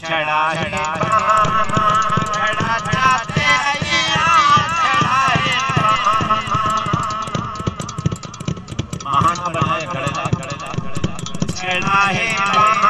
छड़ा महान बना है खड़े खड़े छड़ा है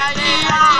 开心呀